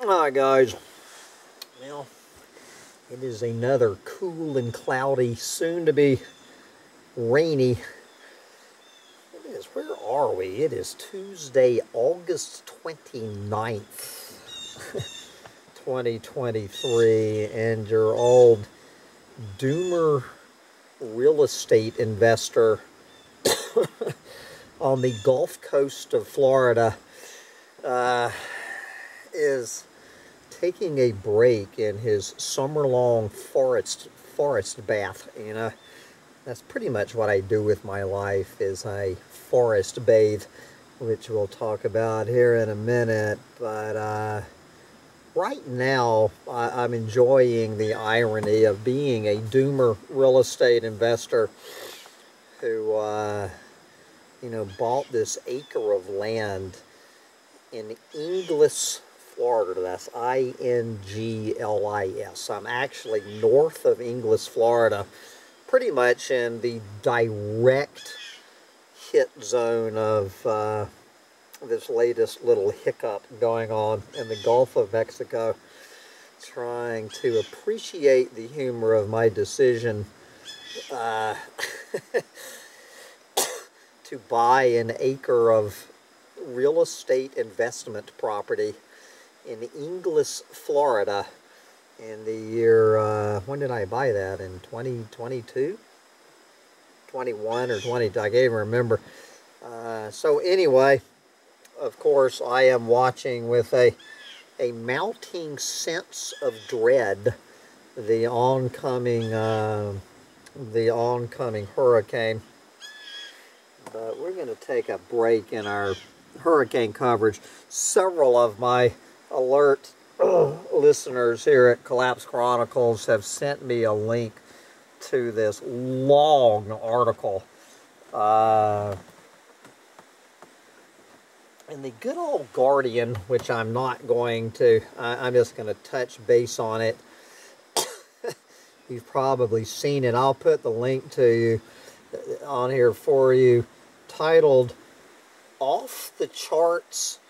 Alright guys, well, it is another cool and cloudy, soon to be rainy. It is, where are we? It is Tuesday, August 29th, 2023, and your old doomer real estate investor on the Gulf Coast of Florida uh, is taking a break in his summer-long forest forest bath. You know, that's pretty much what I do with my life is I forest bathe, which we'll talk about here in a minute. But uh, right now, I, I'm enjoying the irony of being a doomer real estate investor who, uh, you know, bought this acre of land in Inglis, Florida. That's I-N-G-L-I-S. I'm actually north of Inglis, Florida, pretty much in the direct hit zone of uh, this latest little hiccup going on in the Gulf of Mexico. Trying to appreciate the humor of my decision uh, to buy an acre of real estate investment property in Inglis, Florida in the year, uh, when did I buy that? In 2022? 21 or 20, I can't even remember. Uh, so anyway, of course, I am watching with a, a mounting sense of dread the oncoming, uh, the oncoming hurricane. But we're going to take a break in our hurricane coverage. Several of my alert listeners here at Collapse Chronicles have sent me a link to this long article. Uh, in the good old Guardian, which I'm not going to, I, I'm just going to touch base on it. You've probably seen it. I'll put the link to you uh, on here for you, titled Off the Charts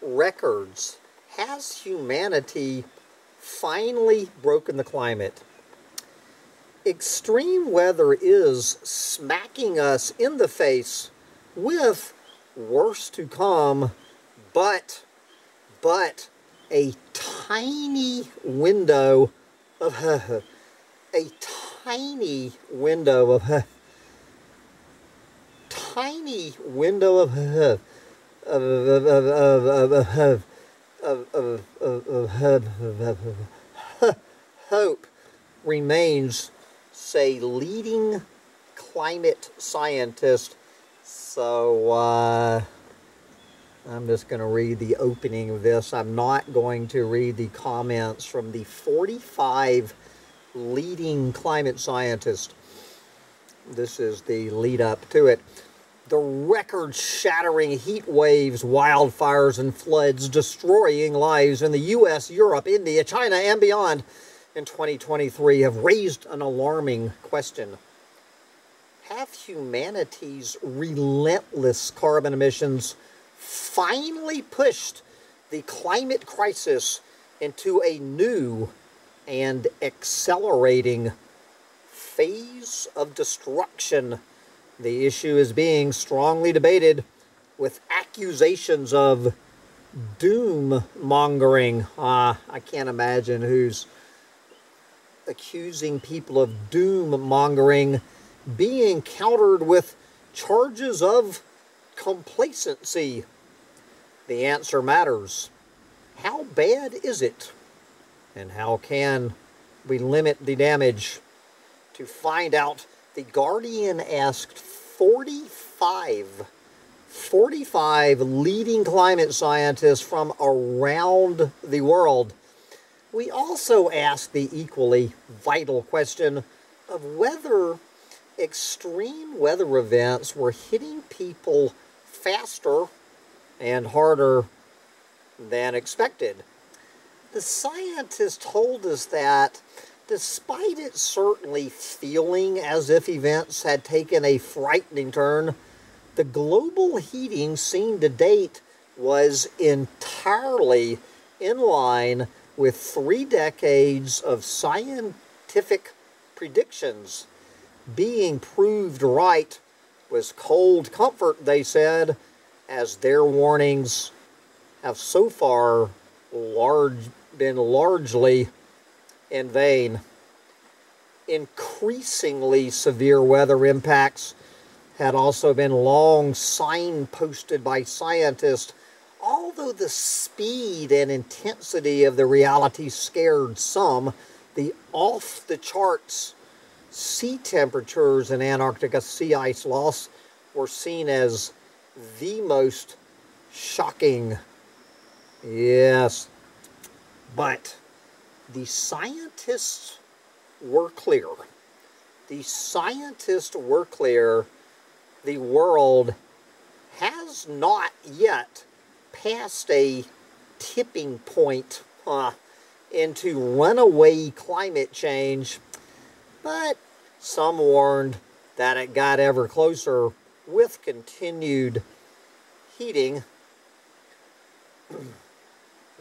Records has humanity finally broken the climate? Extreme weather is smacking us in the face with worse to come, but, but a tiny window of a tiny window of tiny window of of of of of of of, hope remains, say, leading climate scientist. So, uh, I'm just going to read the opening of this. I'm not going to read the comments from the 45 leading climate scientists. This is the lead up to it the record-shattering heat waves, wildfires, and floods destroying lives in the U.S., Europe, India, China, and beyond in 2023 have raised an alarming question. Have humanity's relentless carbon emissions finally pushed the climate crisis into a new and accelerating phase of destruction the issue is being strongly debated with accusations of doom mongering. Uh, I can't imagine who's accusing people of doom mongering being countered with charges of complacency. The answer matters. How bad is it? And how can we limit the damage? To find out, the Guardian asked 45, 45 leading climate scientists from around the world. We also asked the equally vital question of whether extreme weather events were hitting people faster and harder than expected. The scientists told us that despite it certainly feeling as if events had taken a frightening turn, the global heating seen to date was entirely in line with three decades of scientific predictions. Being proved right was cold comfort, they said, as their warnings have so far large, been largely in vain. Increasingly severe weather impacts had also been long signposted by scientists, although the speed and intensity of the reality scared some, the off the charts sea temperatures in Antarctica sea ice loss were seen as the most shocking. Yes. But the scientists were clear. The scientists were clear the world has not yet passed a tipping point uh, into runaway climate change, but some warned that it got ever closer with continued heating.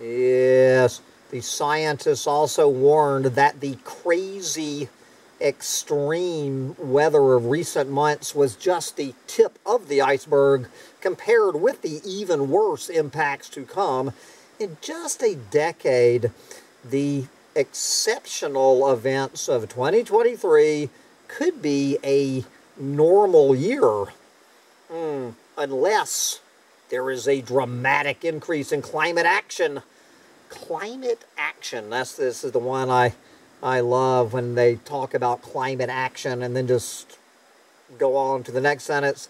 yes, the scientists also warned that the crazy extreme weather of recent months was just the tip of the iceberg compared with the even worse impacts to come. In just a decade, the exceptional events of 2023 could be a normal year mm, unless there is a dramatic increase in climate action. Climate action, that's this is the one I I love when they talk about climate action and then just go on to the next sentence.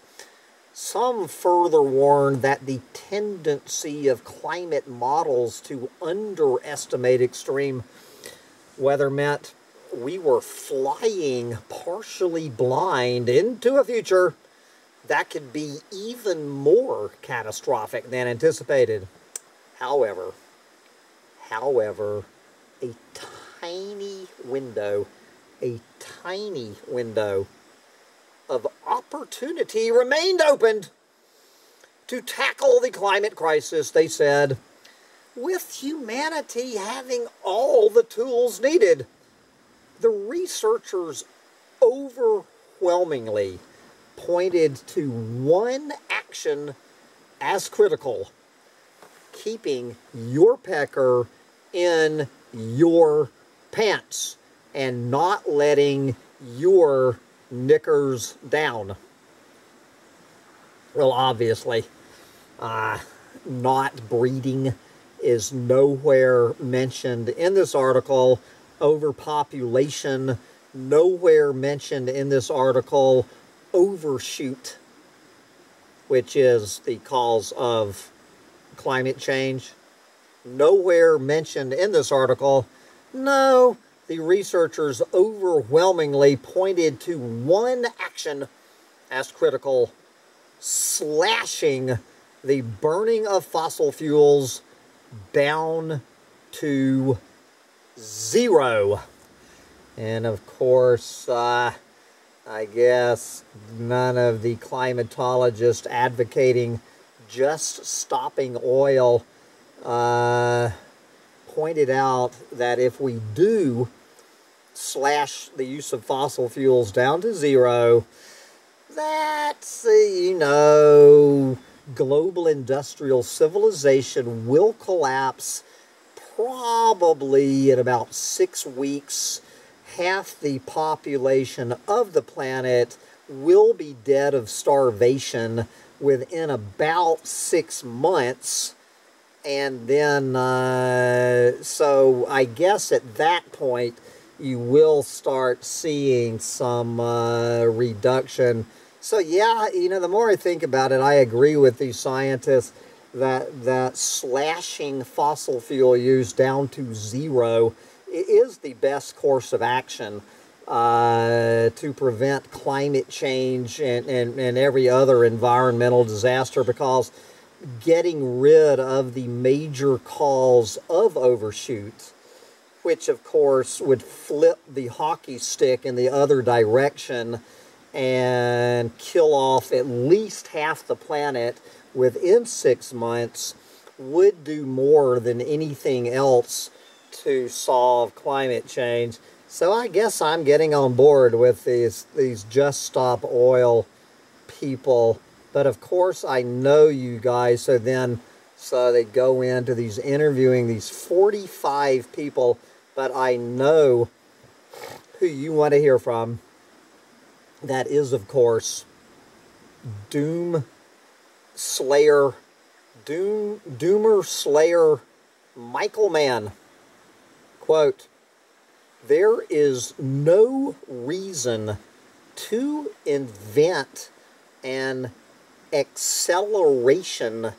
Some further warn that the tendency of climate models to underestimate extreme weather meant we were flying partially blind into a future that could be even more catastrophic than anticipated. However, however, a tiny window, a tiny window of opportunity remained opened to tackle the climate crisis, they said, with humanity having all the tools needed. The researchers overwhelmingly pointed to one action as critical keeping your pecker in your pants and not letting your knickers down. Well, obviously, uh, not breeding is nowhere mentioned in this article overpopulation, nowhere mentioned in this article overshoot, which is the cause of climate change. Nowhere mentioned in this article. No, the researchers overwhelmingly pointed to one action as critical slashing the burning of fossil fuels down to zero. And of course, uh, I guess none of the climatologists advocating just stopping oil uh, pointed out that if we do slash the use of fossil fuels down to zero, that's, uh, you know, global industrial civilization will collapse probably in about six weeks, half the population of the planet will be dead of starvation within about six months. And then, uh, so I guess at that point, you will start seeing some uh, reduction. So, yeah, you know, the more I think about it, I agree with these scientists that that slashing fossil fuel use down to zero is the best course of action uh, to prevent climate change and, and, and every other environmental disaster because getting rid of the major cause of overshoot, which of course would flip the hockey stick in the other direction and kill off at least half the planet within six months would do more than anything else to solve climate change. So I guess I'm getting on board with these these just stop oil people. But of course I know you guys. So then so they go into these interviewing these 45 people, but I know who you want to hear from. That is of course Doom Slayer Doom Doomer Slayer Michael Mann. Quote, there is no reason to invent an acceleration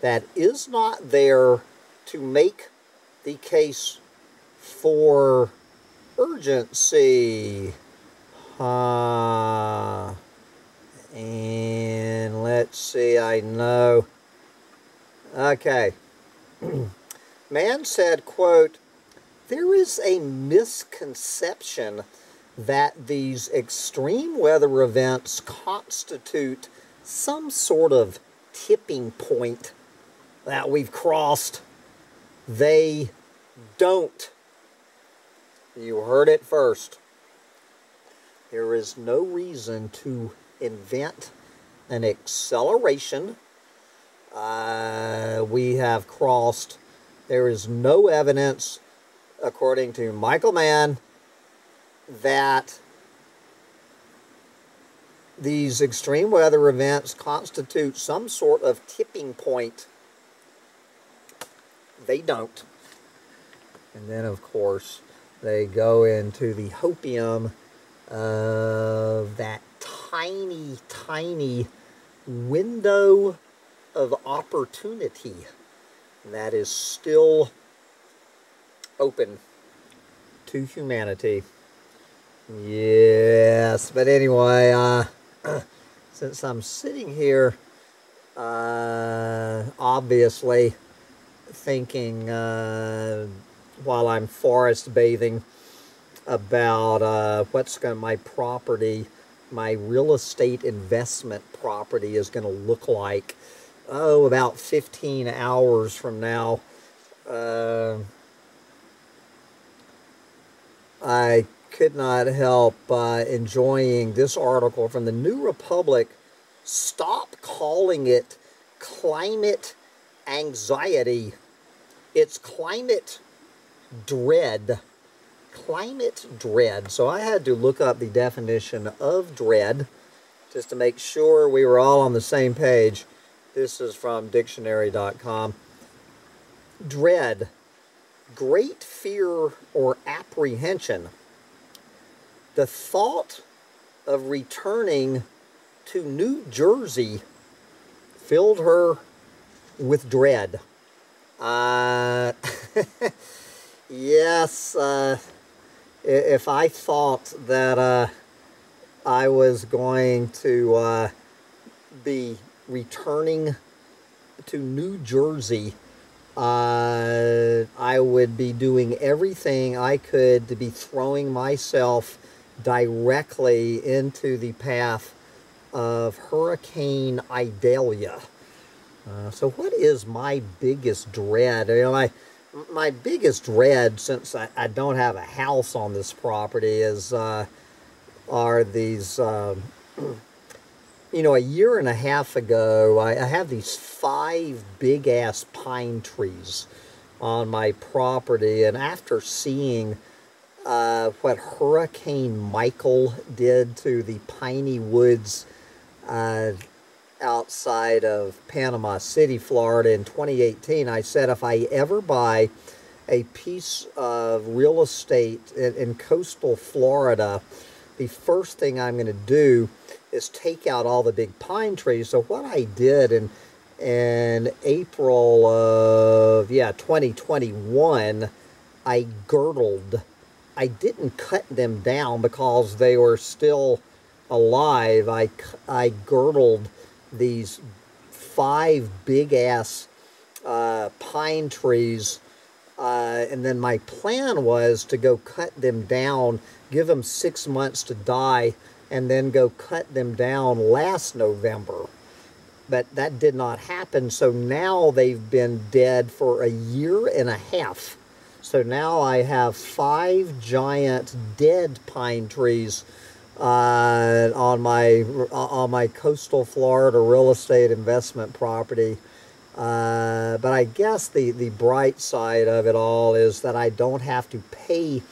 that is not there to make the case for urgency. Uh, and let's see, I know. Okay. Mann said, quote, there is a misconception that these extreme weather events constitute some sort of tipping point that we've crossed. They don't. You heard it first. There is no reason to invent an acceleration. Uh, we have crossed. There is no evidence according to Michael Mann, that these extreme weather events constitute some sort of tipping point. They don't. And then, of course, they go into the hopium of that tiny, tiny window of opportunity that is still open to humanity. Yes, but anyway, uh, since I'm sitting here, uh, obviously thinking uh, while I'm forest bathing about uh, what's going my property, my real estate investment property is going to look like. Oh, about 15 hours from now. Uh, I could not help uh, enjoying this article from the New Republic. Stop calling it climate anxiety. It's climate dread. Climate dread. So I had to look up the definition of dread just to make sure we were all on the same page. This is from dictionary.com. Dread great fear or apprehension. The thought of returning to New Jersey filled her with dread. Uh, yes, uh, if I thought that uh, I was going to uh, be returning to New Jersey uh, I would be doing everything I could to be throwing myself directly into the path of Hurricane Idalia. Uh, so what is my biggest dread? You know, my, my biggest dread, since I, I don't have a house on this property, is uh, are these um, you know, a year and a half ago, I, I have these five big ass pine trees on my property, and after seeing uh, what Hurricane Michael did to the piney woods uh, outside of Panama City, Florida in 2018, I said if I ever buy a piece of real estate in, in coastal Florida, the first thing I'm going to do is take out all the big pine trees. So what I did in in April of yeah 2021, I girdled. I didn't cut them down because they were still alive. I I girdled these five big ass uh, pine trees. Uh, and then my plan was to go cut them down, give them six months to die, and then go cut them down last November. But that did not happen, so now they've been dead for a year and a half. So now I have five giant dead pine trees uh, on my on my coastal Florida real estate investment property. Uh, but I guess the, the bright side of it all is that I don't have to pay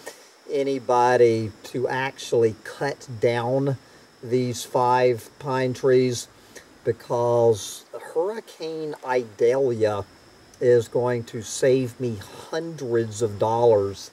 anybody to actually cut down these five pine trees because Hurricane Idalia is going to save me hundreds of dollars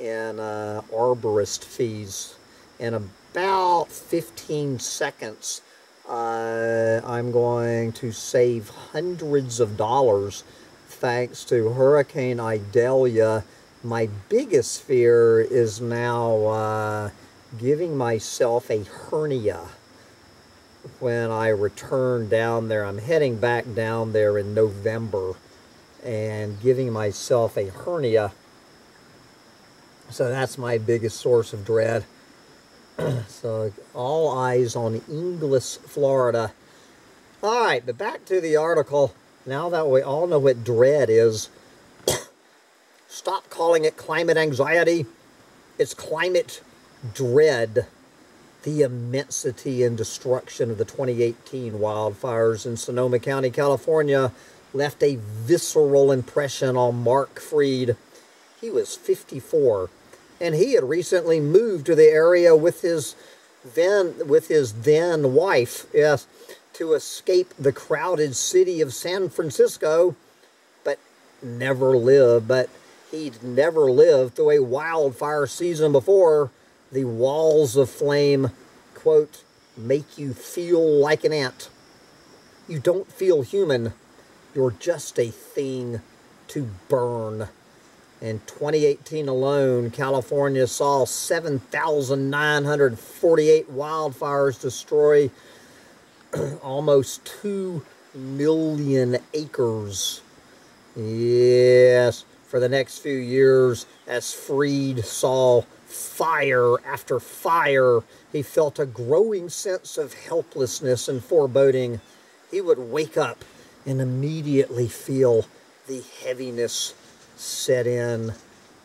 in uh, arborist fees in about 15 seconds uh, I'm going to save hundreds of dollars thanks to Hurricane Idalia. My biggest fear is now uh, giving myself a hernia when I return down there. I'm heading back down there in November and giving myself a hernia. So that's my biggest source of dread. so all eyes on Inglis, Florida. All right, but back to the article. Now that we all know what dread is, stop calling it climate anxiety. It's climate dread. The immensity and destruction of the 2018 wildfires in Sonoma County, California left a visceral impression on Mark Freed. He was 54 and he had recently moved to the area with his then with his then wife, yes, to escape the crowded city of San Francisco, but never lived. But he'd never lived through a wildfire season before. The walls of flame, quote, make you feel like an ant. You don't feel human. You're just a thing to burn. In 2018 alone, California saw 7,948 wildfires destroy almost 2 million acres. Yes, for the next few years, as Freed saw fire after fire, he felt a growing sense of helplessness and foreboding. He would wake up and immediately feel the heaviness set in,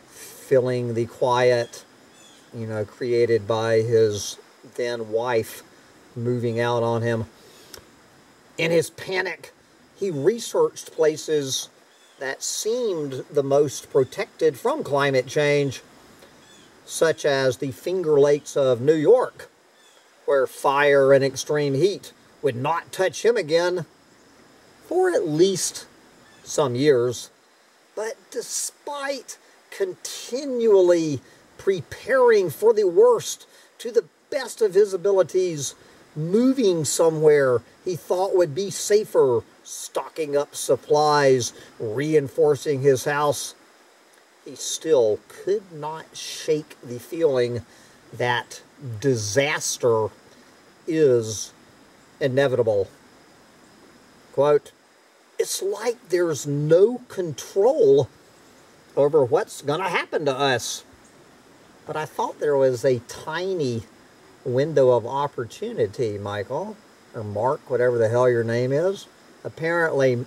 filling the quiet, you know, created by his then wife moving out on him. In his panic, he researched places that seemed the most protected from climate change, such as the Finger Lakes of New York, where fire and extreme heat would not touch him again for at least some years. But despite continually preparing for the worst to the best of his abilities, moving somewhere he thought would be safer, stocking up supplies, reinforcing his house, he still could not shake the feeling that disaster is inevitable. Quote, it's like there's no control over what's going to happen to us. But I thought there was a tiny window of opportunity, Michael, or Mark, whatever the hell your name is. Apparently,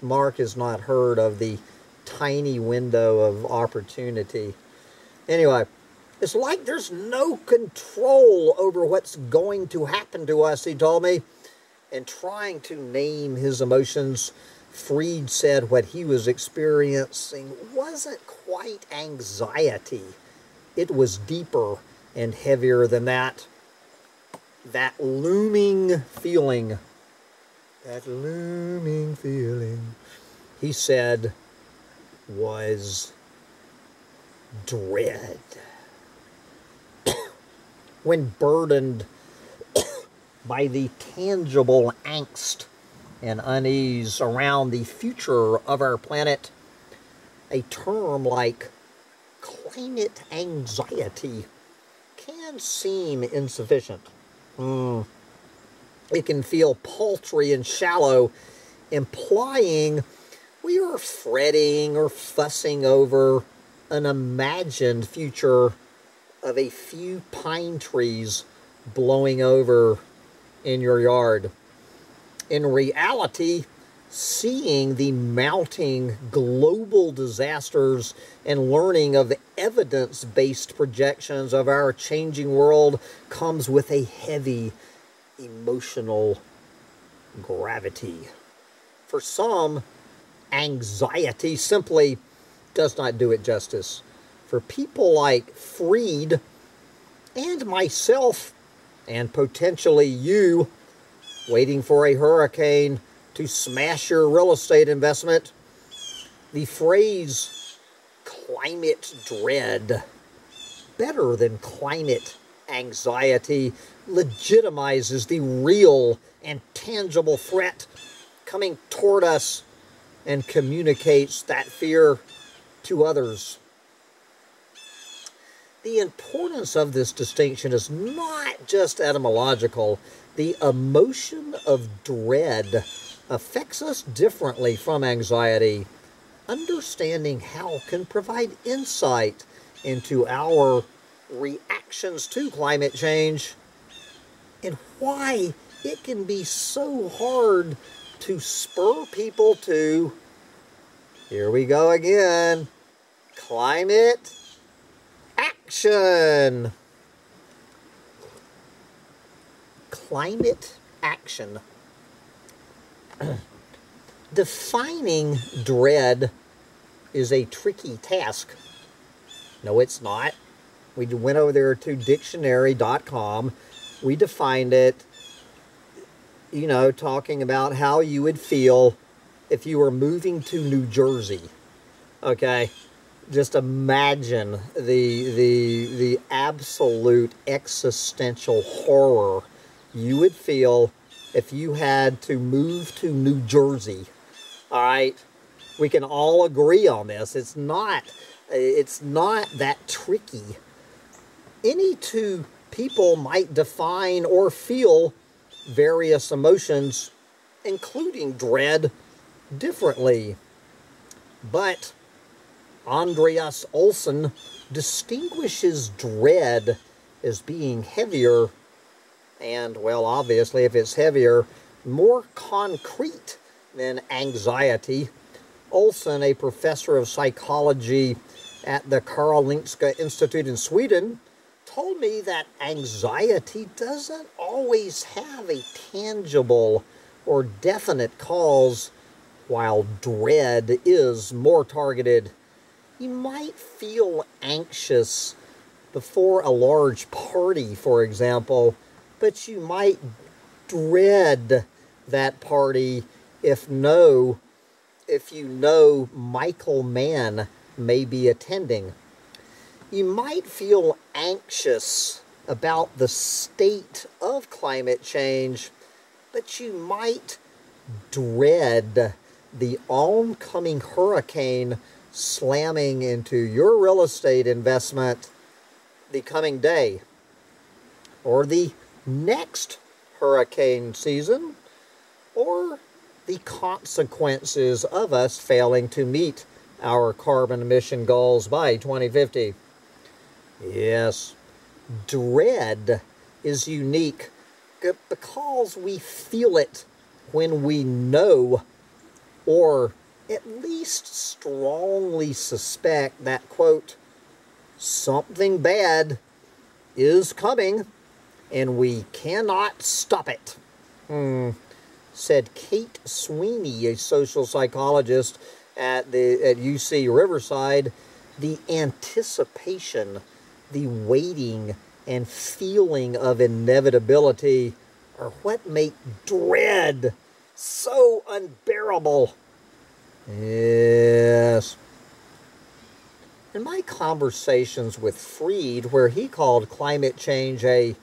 Mark has not heard of the tiny window of opportunity. Anyway, it's like there's no control over what's going to happen to us, he told me and trying to name his emotions, Freed said what he was experiencing wasn't quite anxiety. It was deeper and heavier than that. That looming feeling, that looming feeling, he said, was dread. when burdened by the tangible angst and unease around the future of our planet, a term like climate anxiety can seem insufficient. Mm. It can feel paltry and shallow, implying we are fretting or fussing over an imagined future of a few pine trees blowing over in your yard. In reality, seeing the mounting global disasters and learning of the evidence based projections of our changing world comes with a heavy emotional gravity. For some, anxiety simply does not do it justice. For people like Freed and myself, and potentially you, waiting for a hurricane to smash your real estate investment, the phrase climate dread, better than climate anxiety, legitimizes the real and tangible threat coming toward us and communicates that fear to others. The importance of this distinction is not just etymological. The emotion of dread affects us differently from anxiety. Understanding how can provide insight into our reactions to climate change and why it can be so hard to spur people to, here we go again, climate action. Climate action. Defining dread is a tricky task. No, it's not. We went over there to dictionary.com. We defined it, you know, talking about how you would feel if you were moving to New Jersey. Okay? Just imagine the the the absolute existential horror you would feel if you had to move to New Jersey. All right? We can all agree on this. It's not it's not that tricky. Any two people might define or feel various emotions, including dread, differently. But Andreas Olsson distinguishes dread as being heavier and, well, obviously, if it's heavier, more concrete than anxiety. Olsson, a professor of psychology at the Karolinska Institute in Sweden, told me that anxiety doesn't always have a tangible or definite cause, while dread is more targeted. You might feel anxious before a large party, for example, but you might dread that party if no if you know Michael Mann may be attending. You might feel anxious about the state of climate change, but you might dread the oncoming hurricane slamming into your real estate investment the coming day or the next hurricane season or the consequences of us failing to meet our carbon emission goals by 2050. Yes, dread is unique because we feel it when we know or at least strongly suspect that, quote, something bad is coming and we cannot stop it. Hmm, said Kate Sweeny, a social psychologist at the at UC Riverside. The anticipation, the waiting, and feeling of inevitability are what make dread so unbearable. Yes. In my conversations with Freed, where he called climate change a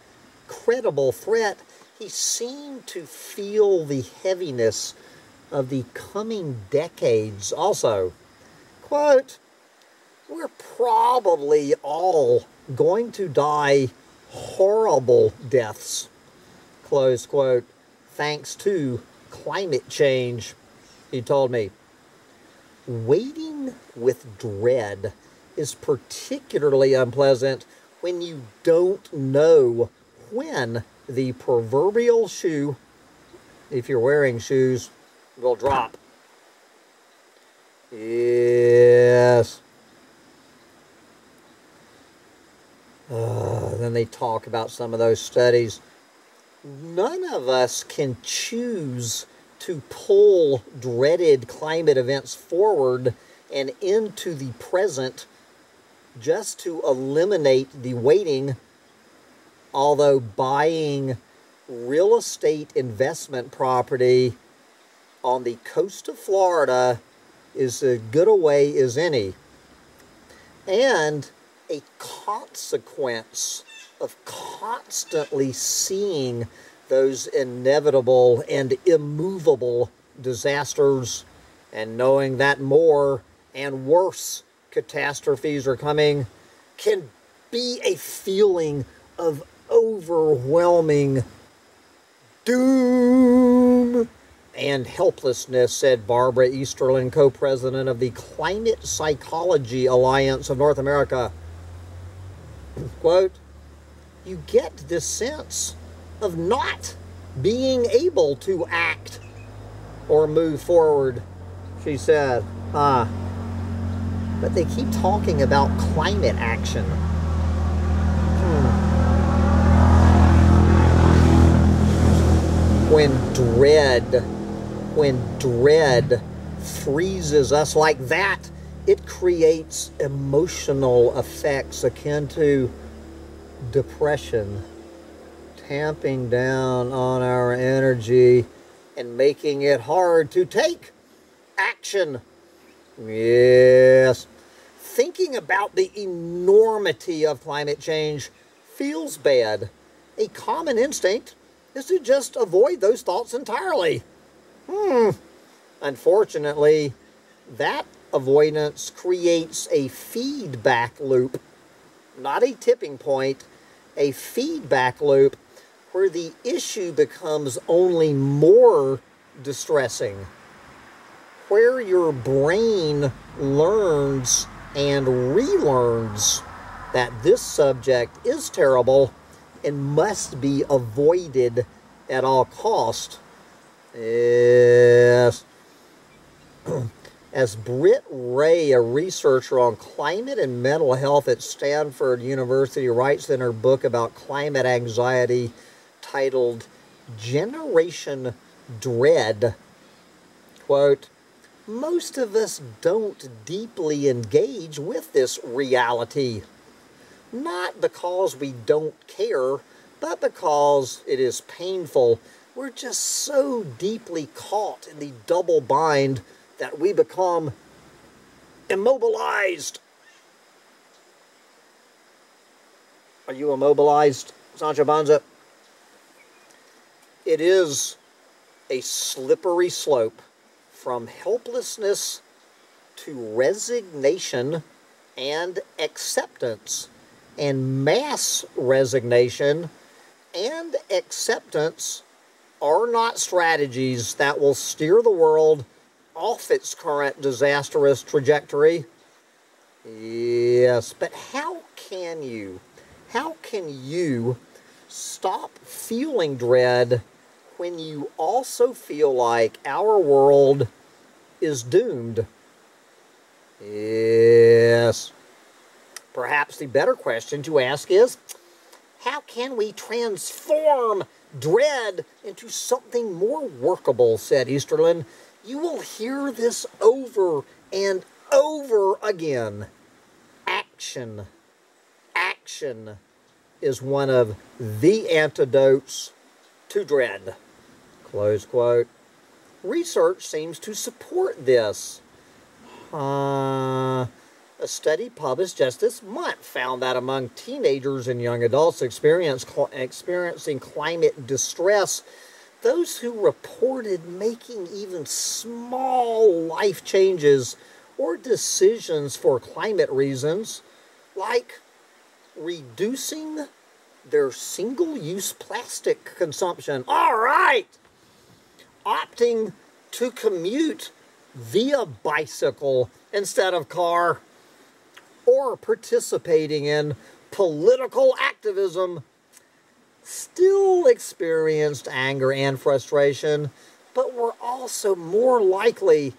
credible threat, he seemed to feel the heaviness of the coming decades also. Quote, we're probably all going to die horrible deaths, close quote, thanks to climate change, he told me. Waiting with dread is particularly unpleasant when you don't know when the proverbial shoe, if you're wearing shoes, will drop. Yes. Uh, then they talk about some of those studies. None of us can choose to pull dreaded climate events forward and into the present just to eliminate the waiting, although buying real estate investment property on the coast of Florida is as good a way as any. And a consequence of constantly seeing those inevitable and immovable disasters and knowing that more and worse catastrophes are coming can be a feeling of overwhelming doom and helplessness, said Barbara Easterlin, co president of the Climate Psychology Alliance of North America. Quote, you get this sense of not being able to act or move forward, she said. Ah. But they keep talking about climate action. Hmm. When dread, when dread freezes us like that, it creates emotional effects akin to depression, tamping down on our energy and making it hard to take action. Yes. Thinking about the enormity of climate change feels bad. A common instinct is to just avoid those thoughts entirely. Hmm. Unfortunately, that avoidance creates a feedback loop, not a tipping point, a feedback loop where the issue becomes only more distressing where your brain learns and relearns that this subject is terrible and must be avoided at all cost. Yes. As Britt Wray, a researcher on climate and mental health at Stanford University, writes in her book about climate anxiety titled Generation Dread, quote, most of us don't deeply engage with this reality. Not because we don't care, but because it is painful. We're just so deeply caught in the double bind that we become immobilized. Are you immobilized, Sancho Panza? It is a slippery slope from helplessness to resignation and acceptance. And mass resignation and acceptance are not strategies that will steer the world off its current disastrous trajectory. Yes, but how can you, how can you stop feeling dread when you also feel like our world is doomed? Yes. Perhaps the better question to ask is how can we transform dread into something more workable, said Easterlin. You will hear this over and over again. Action. Action is one of the antidotes to dread. Close quote. Research seems to support this. Uh, a study published just this month found that among teenagers and young adults experience, experiencing climate distress, those who reported making even small life changes or decisions for climate reasons, like reducing their single use plastic consumption. All right! Opting to commute via bicycle instead of car, or participating in political activism. Still experienced anger and frustration, but were also more likely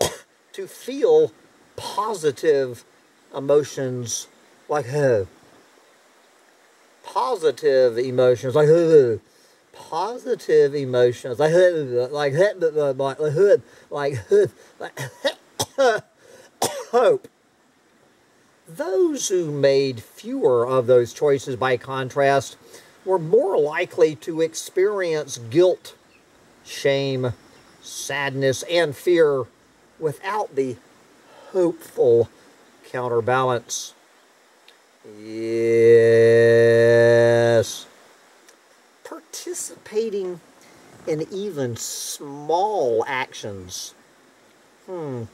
to feel positive emotions like uh, positive emotions like uh, positive emotions like like like like hood like hope those who made fewer of those choices by contrast were more likely to experience guilt shame sadness and fear without the hopeful counterbalance. Yes. Participating in even small actions. Hmm.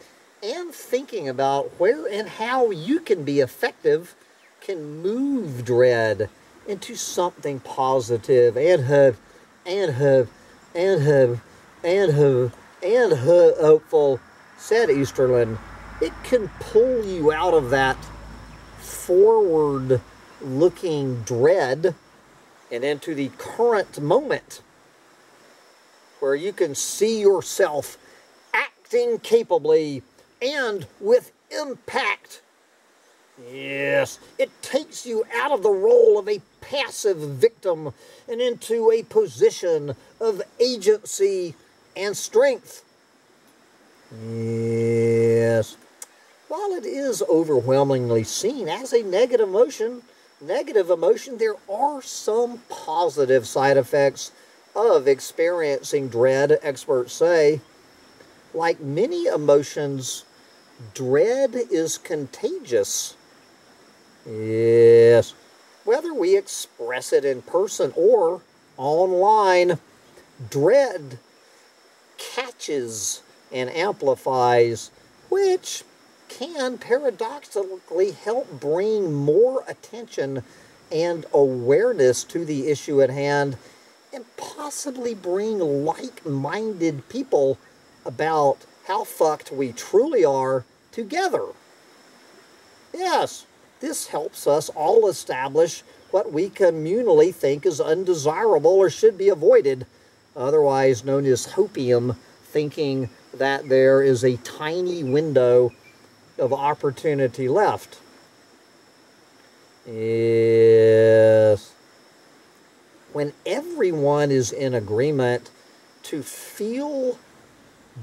And thinking about where and how you can be effective can move dread into something positive and hope and hope and hope and hope and hopeful, said Easterlin it can pull you out of that forward looking dread and into the current moment where you can see yourself acting capably and with impact. Yes, it takes you out of the role of a passive victim and into a position of agency and strength. Yes. While it is overwhelmingly seen as a negative emotion, negative emotion, there are some positive side effects of experiencing dread, experts say. Like many emotions, dread is contagious. Yes. Whether we express it in person or online, dread catches and amplifies, which can paradoxically help bring more attention and awareness to the issue at hand and possibly bring like-minded people about how fucked we truly are together. Yes, this helps us all establish what we communally think is undesirable or should be avoided, otherwise known as hopium, thinking that there is a tiny window of opportunity left. Yes. When everyone is in agreement to feel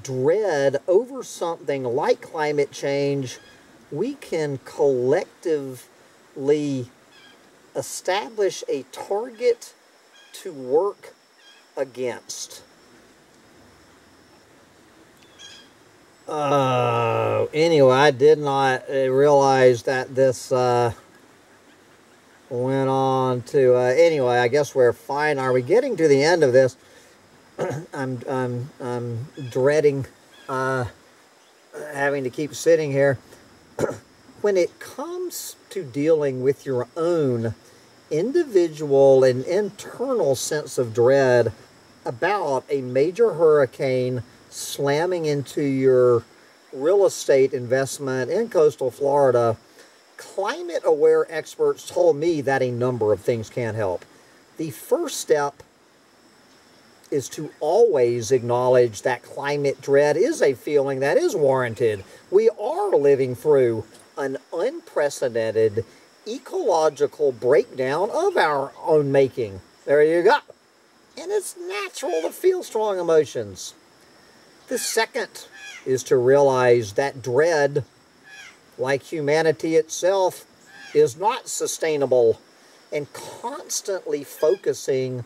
dread over something like climate change, we can collectively establish a target to work against. Uh, anyway, I did not uh, realize that this uh, went on to. Uh, anyway, I guess we're fine. Are we getting to the end of this? I'm, I'm, I'm dreading uh, having to keep sitting here. when it comes to dealing with your own individual and internal sense of dread about a major hurricane slamming into your real estate investment in coastal Florida, climate aware experts told me that a number of things can help. The first step is to always acknowledge that climate dread is a feeling that is warranted. We are living through an unprecedented ecological breakdown of our own making. There you go. And it's natural to feel strong emotions. The second is to realize that dread, like humanity itself, is not sustainable and constantly focusing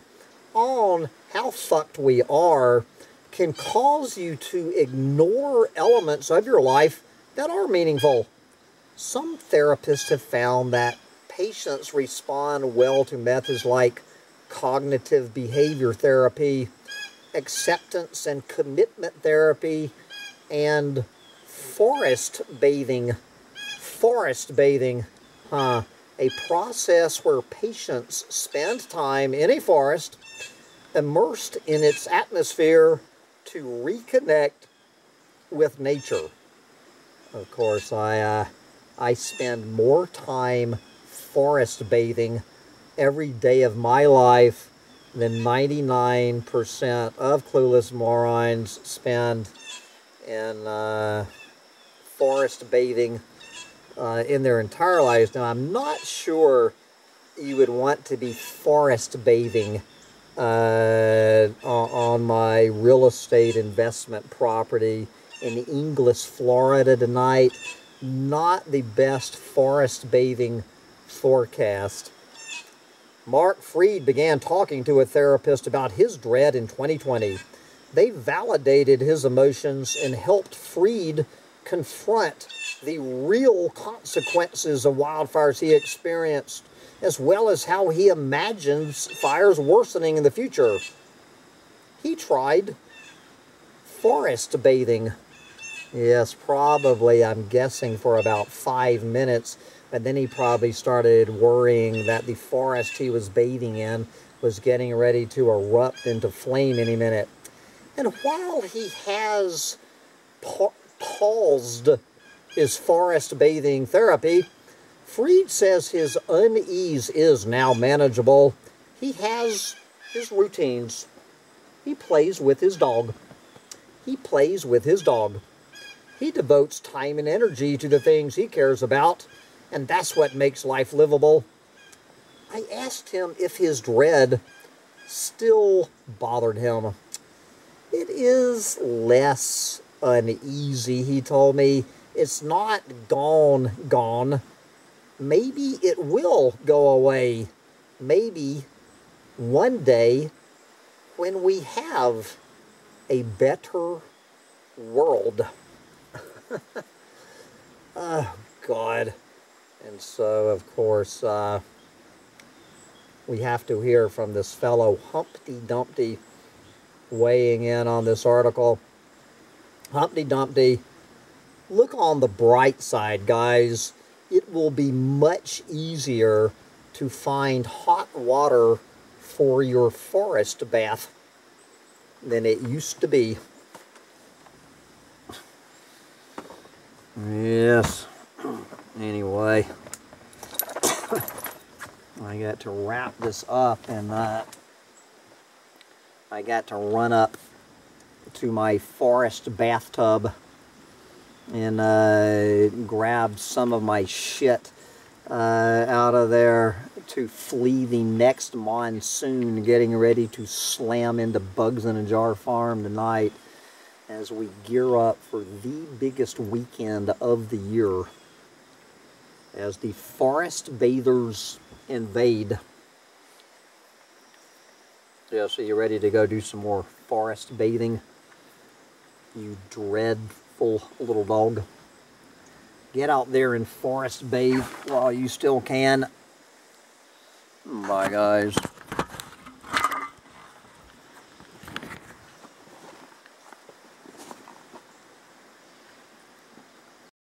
on how fucked we are can cause you to ignore elements of your life that are meaningful. Some therapists have found that patients respond well to methods like cognitive behavior therapy acceptance and commitment therapy and forest bathing. Forest bathing, huh? A process where patients spend time in a forest immersed in its atmosphere to reconnect with nature. Of course, I, uh, I spend more time forest bathing every day of my life than 99% of clueless morons spend in uh, forest bathing uh, in their entire lives. Now, I'm not sure you would want to be forest bathing uh, on my real estate investment property in Inglis, Florida tonight. Not the best forest bathing forecast. Mark Freed began talking to a therapist about his dread in 2020. They validated his emotions and helped Freed confront the real consequences of wildfires he experienced, as well as how he imagines fires worsening in the future. He tried forest bathing. Yes, probably, I'm guessing, for about five minutes. But then he probably started worrying that the forest he was bathing in was getting ready to erupt into flame any minute. And while he has pa paused his forest bathing therapy, Freed says his unease is now manageable. He has his routines. He plays with his dog. He plays with his dog. He devotes time and energy to the things he cares about, and that's what makes life livable. I asked him if his dread still bothered him. It is less uneasy, he told me. It's not gone, gone. Maybe it will go away. Maybe one day when we have a better world. oh, God. And so, of course, uh, we have to hear from this fellow Humpty Dumpty weighing in on this article. Humpty Dumpty, look on the bright side, guys. It will be much easier to find hot water for your forest bath than it used to be. Yes. Anyway, I got to wrap this up and uh, I got to run up to my forest bathtub and uh, grab some of my shit uh, out of there to flee the next monsoon getting ready to slam into Bugs in a Jar Farm tonight as we gear up for the biggest weekend of the year as the forest bathers invade. Yeah, so you're ready to go do some more forest bathing? You dreadful little dog. Get out there and forest bathe while you still can. Bye, guys.